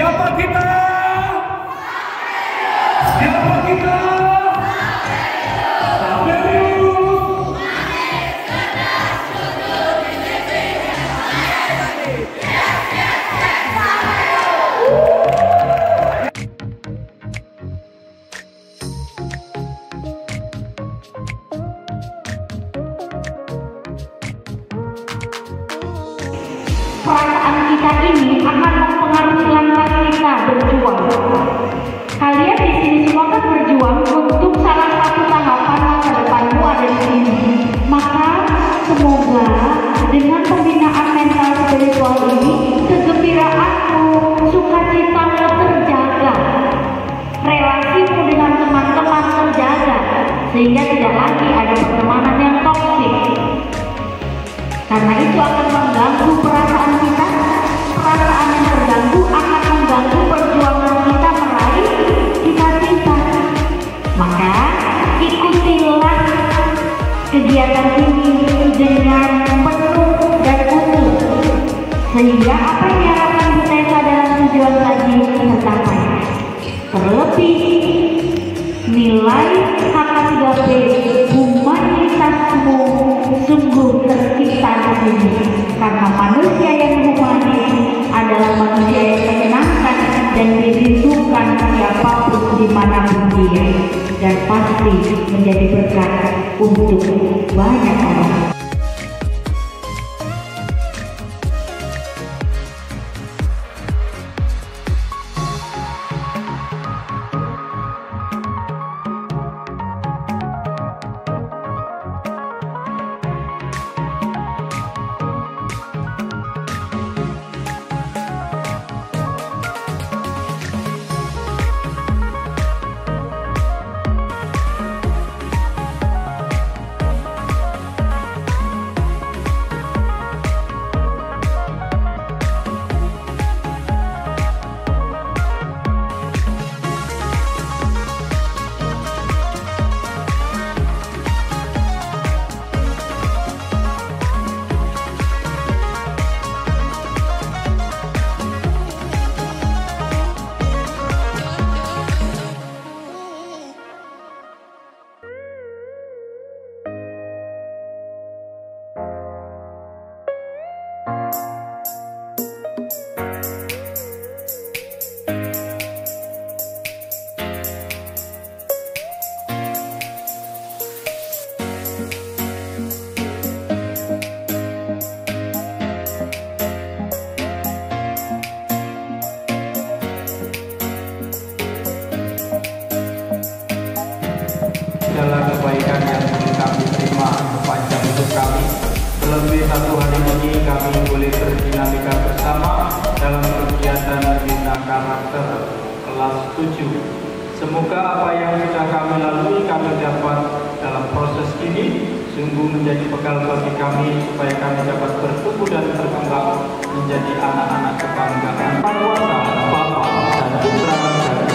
Siapa kita? Siapa kita? Perasaan kita ini akan mempengaruhi langkah berjuang. Kalian di sini semua kan berjuang untuk salah satu tahapan masa depanmu ada di sini. Maka semoga dengan pembinaan mental spiritual ini kegembiraanmu, sukacitamu terjaga. Relasimu dengan teman-teman terjaga sehingga tidak lagi ada pertemanan yang toksik. Karena itu akan mengganggu Maka ikutilah kegiatan ini dengan penuh dan utuh. Sehingga apa yang diharapkan Bu Tessa dalam tujuan tadi tercapai. Terlebih nilai HK3P humanitasmu sungguh tercipta di dan pasti menjadi berkat untuk banyak orang. Segala kebaikan yang kami terima sepanjang hidup kami. Terlebih satu hari ini kami boleh berdinamika bersama dalam kegiatan bina karakter kelas 7. Semoga apa yang sudah kami lalui kami dapat dalam proses ini sungguh menjadi bekal bagi kami supaya kami dapat bertumbuh dan berkembang menjadi anak-anak kebanggaan. Kuasa Bapa dan Putra